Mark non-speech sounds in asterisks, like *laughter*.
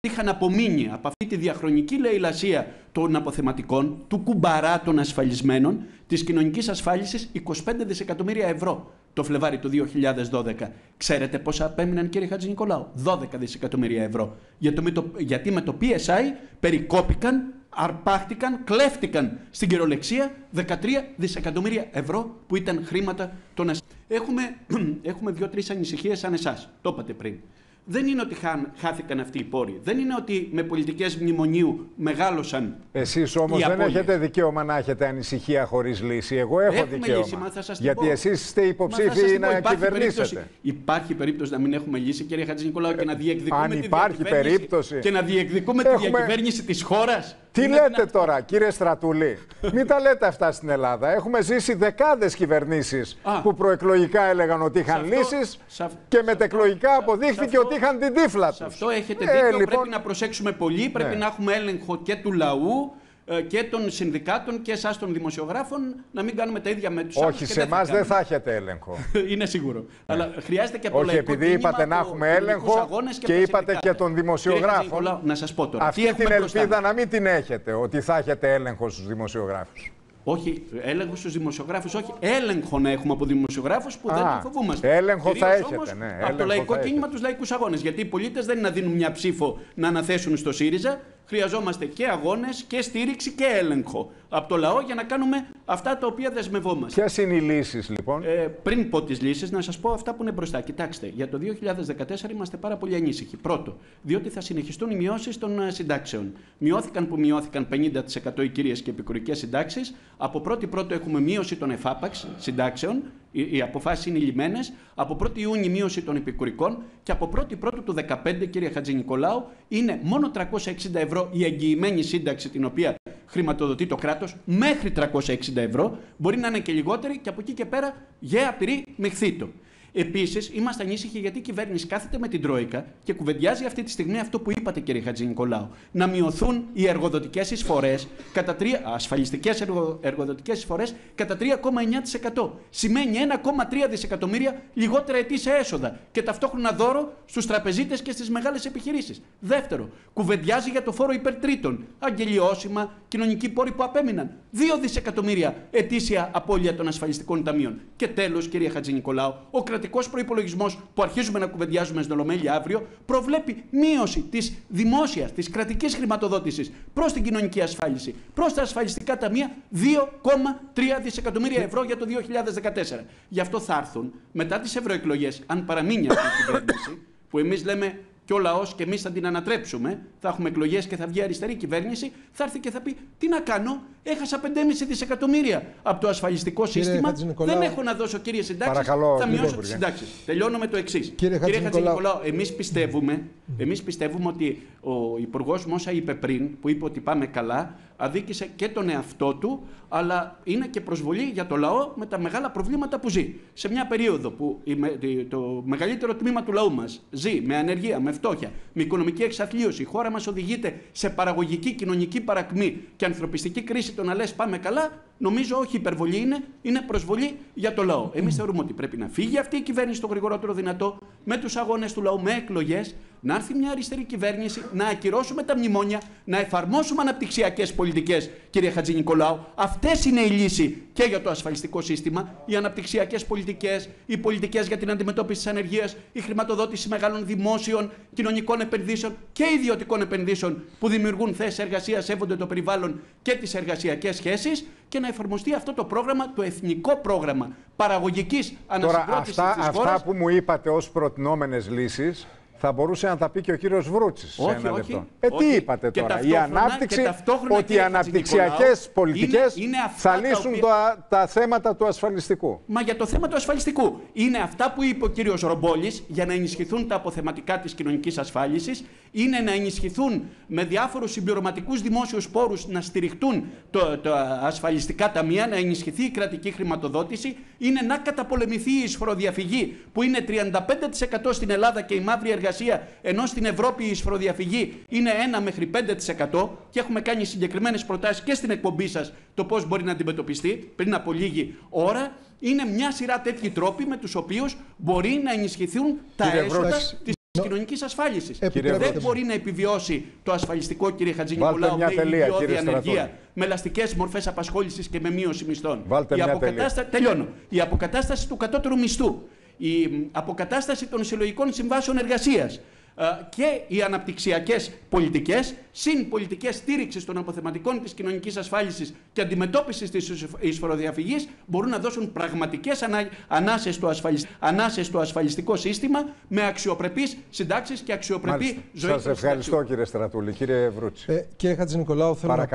είχαν απομείνει από αυτή τη διαχρονική λαιλασία των αποθεματικών, του κουμπαρά των ασφαλισμένων, της κοινωνικής ασφάλισης 25 δισεκατομμύρια ευρώ το Φλεβάρι του 2012. Ξέρετε πόσα απέμειναν κύριε Χατζη Νικολάου; 12 δισεκατομμύρια ευρώ. Γιατί με το PSI περικόπηκαν, αρπάχτηκαν, κλέφτηκαν στην κυρολεξία 13 δισεκατομμύρια ευρώ που ήταν χρήματα των Έχουμε, *clears throat* έχουμε δύο-τρεις ανησυχίες σαν εσάς. Το είπατε πριν δεν είναι ότι χάθηκαν αυτοί οι πόροι. Δεν είναι ότι με πολιτικές μνημονίου μεγάλωσαν. Εσείς όμως δεν έχετε δικαίωμα να έχετε ανησυχία χωρίς λύση. Εγώ έχω έχουμε δικαίωμα. Λύση, μα θα σας γιατί εσείς είστε υποψήφιοι να υπάρχει κυβερνήσετε. Περίπτωση, υπάρχει περίπτωση να μην έχουμε λύση, κύριε Χατζη Νικολάου, και να διεκδικούμε, Αν υπάρχει περίπτωση. Και να διεκδικούμε έχουμε... τη διακυβέρνηση της χώρας. Τι λέτε τώρα, κύριε Στρατούλη, μην τα λέτε αυτά στην Ελλάδα. Έχουμε ζήσει δεκάδες κυβερνήσεις που προεκλογικά έλεγαν ότι είχαν λύσεις και μετεκλογικά αποδείχθηκε ότι είχαν την τύφλα τους. Σε αυτό έχετε δίκιο. Ε, λοιπόν... Πρέπει να προσέξουμε πολύ. Πρέπει ναι. να έχουμε έλεγχο και του λαού ε, και των συνδικάτων και εσάς των δημοσιογράφων να μην κάνουμε τα ίδια με τους άλλους. Όχι, σε εμάς δεν θα έχετε έλεγχο. *laughs* Είναι σίγουρο. Ναι. Αλλά χρειάζεται και από Όχι, επειδή είπατε να έχουμε έλεγχο και, και είπατε και των δημοσιογράφων. Να σας πω τώρα. Αυτή την ελπίδα να μην την έχετε, ότι θα έχετε έλεγχο στους δημοσιογράφους. Όχι, έλεγχο στους δημοσιογράφους, όχι. Έλεγχο να έχουμε από δημοσιογράφους που Α, δεν φοβούμαστε. Έλεγχο θα έχετε, όμως, ναι. Από το λαϊκό κίνημα τους λαϊκούς αγώνες. Γιατί οι πολίτες δεν είναι να δίνουν μια ψήφο να αναθέσουν στο ΣΥΡΙΖΑ. Χρειαζόμαστε και αγώνες και στήριξη και έλεγχο από το λαό για να κάνουμε αυτά τα οποία δεσμευόμαστε. Ποιες είναι οι λύσεις, λοιπόν; Ε, πριν πω τις λύσεις, να σας πω αυτά που είναι μπροστά. Κοιτάξτε, για το 2014 είμαστε πάρα πολύ ανήσυχοι. Πρώτο, διότι θα συνεχιστούν οι μειώσεις των ε, συντάξεων. Μειώθηκαν που μειώθηκαν 50% οι κυρίες και επικουρικές συντάξεις. Από 1η Πρώτο έχουμε μείωση των εφάπαξ συντάξεων. Οι, οι αποφάσεις είναι λιμένες. Από 1η Ιούνιου μείωση των επικουρικών. Και από 1η Πρώτου του 2015, κύριε Χατζη Νικολάου, είναι μόνο 360 ευρώ η εγγυημένη σύνταξη την οποία χρηματοδοτεί το κράτος μέχρι 360 ευρώ. Μπορεί να είναι και λιγότερη και από εκεί και πέρα γέα πυρή μεχθήτο. Επίσης, είμαστε ανήσυχοι γιατί η κυβέρνηση κάθεται με την Τρόικα και κουβεντιάζει αυτή τη στιγμή αυτό που είπατε, κύριε Χατζη Νικολάου. Να μειωθούν οι εργοδοτικές εισφορές, ασφαλιστικές εργο, εργοδοτικές εισφορές, κατά 3,9%. Σημαίνει 1,3 δισεκατομμύρια λιγότερα ετήσια έσοδα και ταυτόχρονα δώρο στους τραπεζίτες και στις μεγάλες επιχειρήσεις. Δεύτερο, κουβεντιάζει για το φόρο υπερτρίτων. Αγγελιώσιμα, κοινωνικοί πόροι που απέμειναν. 2 δισεκατομμύρια ετήσια απώλεια των ασφαλιστικών ταμείων. Και τέλος, κύριε Χατζη Νικολάου, ο κρατικός προπολογισμό που αρχίζουμε να κουβεντιάζουμε στην Ολομέλεια αύριο προβλέπει μείωση της δημόσιας, της κρατικής χρηματοδότησης προς την κοινωνική ασφάλιση, προς τα ασφαλιστικά ταμεία 2,3 δισεκατομμύρια ευρώ για το 2014. Γι' αυτό θα έρθουν μετά τις ευρωεκλογές, αν παραμείνει αυτή η κυβέρνηση, που εμείς λέμε και ο λαός και εμείς θα την ανατρέψουμε, θα έχουμε εκλογές και θα βγει αριστερή κυβέρνηση, θα έρθει και θα πει: Τι να κάνω, έχασα 5,5 δισεκατομμύρια από το ασφαλιστικό σύστημα. Δεν έχω να δώσω κύριε συντάξει. Θα μειώσω τις συντάξεις. Τελειώνω με το εξής. Κύριε, κύριε Χατζηνικολάου, εμείς πιστεύουμε, εμείς πιστεύουμε ότι ο Υπουργός Μόσα είπε πριν, που είπε ότι πάμε καλά, αδίκησε και τον εαυτό του, αλλά είναι και προσβολή για το λαό με τα μεγάλα προβλήματα που ζει. Σε μια περίοδο που το μεγαλύτερο τμήμα του λαού μας ζει με ανεργία, με φτώχεια, με οικονομική εξαθλίωση, η χώρα μας οδηγείται σε παραγωγική κοινωνική παρακμή και ανθρωπιστική κρίση, το να λες πάμε καλά, νομίζω όχι υπερβολή είναι, είναι προσβολή για το λαό. Εμείς θεωρούμε ότι πρέπει να φύγει αυτή η κυβέρνηση το γρηγορότερο δυνατό, με τους αγώνες του λαού, με εκλογές, να έρθει μια αριστερή κυβέρνηση, να ακυρώσουμε τα μνημόνια, να εφαρμόσουμε αναπτυξιακές πολιτικές, κύριε Χατζη Νικολάου. Αυτές είναι η λύση και για το ασφαλιστικό σύστημα, οι αναπτυξιακές πολιτικές, οι πολιτικές για την αντιμετώπιση της ανεργίας, η χρηματοδότηση μεγάλων δημόσιων κοινωνικών επενδύσεων και ιδιωτικών επενδύσεων που δημιουργούν θέσεις εργασίας, σέβονται το περιβάλλον και τις εργασιακές σχέσεις και να εφαρμοστεί αυτό το πρόγραμμα, το εθνικό πρόγραμμα παραγωγικής ανασυγκρότησης της χώρας. Αυτά που μου είπατε ως προτινόμενες λύσεις θα μπορούσε να τα πει και ο κύριος Βρούτσης. Όχι, ένα όχι, λεπτό. Ε, τι είπατε τώρα. Η ανάπτυξη, ότι οι αναπτυξιακές πολιτικές θα λύσουν τα, τα θέματα του ασφαλιστικού. Μα για το θέμα του ασφαλιστικού. Είναι αυτά που είπε ο κύριος Ρομπόλης για να ενισχυθούν τα αποθεματικά της κοινωνικής ασφάλισης, είναι να ενισχυθούν με διάφορους συμπληρωματικούς δημόσιους πόρους να στηριχτούν το, το ασφαλιστικά ταμεία, να ενισχυθεί η κρατική χρηματοδότηση, είναι να καταπολεμηθεί η εισφοροδιαφυγή που είναι 35% στην Ελλάδα και η μαύρη εργασία ενώ στην Ευρώπη η εισφοροδιαφυγή είναι 1 μέχρι 5% και έχουμε κάνει συγκεκριμένες προτάσεις και στην εκπομπή σας το πώς μπορεί να αντιμετωπιστεί πριν από λίγη ώρα. Είναι μια σειρά τέτοιοι τρόποι με τους οποίους μπορεί να ενισχυθούν τα έσοδα της κοινωνικής ασφάλισης. Δεν μπορεί να επιβιώσει το ασφαλιστικό, κύριε Χατζη Νικολάου, με ηλικιώδη ανεργία, με ελαστικές μορφές απασχόλησης και με μείωση μισθών. η, αποκατάστα... Τελειώνω. η αποκατάσταση του κατώτερου μισθού, η αποκατάσταση των συλλογικών συμβάσεων εργασίας, ε, και οι αναπτυξιακές πολιτικές, συν πολιτικές στήριξης των αποθεματικών της κοινωνικής ασφάλισης και αντιμετώπισης της εισφοροδιαφυγής, μπορούν να δώσουν πραγματικές ανάσες στο, στο ασφαλιστικό σύστημα με αξιοπρεπείς συντάξεις και αξιοπρεπή ζωή. Σας ευχαριστώ, κύριε Στρατούλη. Κύριε Βρούτση. Ε, κύριε Χατζηνικολάου, θέλω να